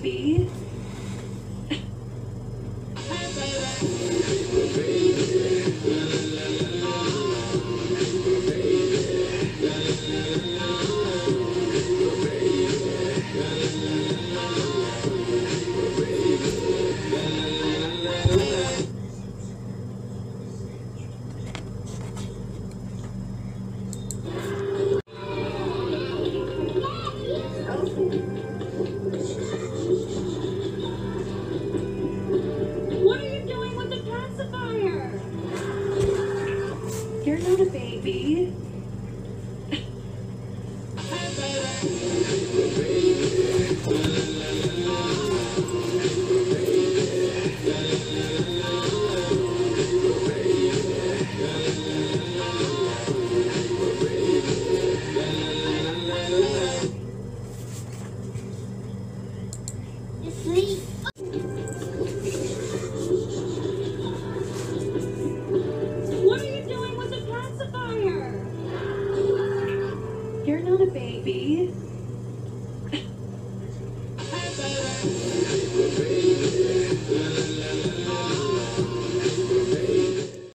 baby. You're not a baby. Asleep. You're not a baby.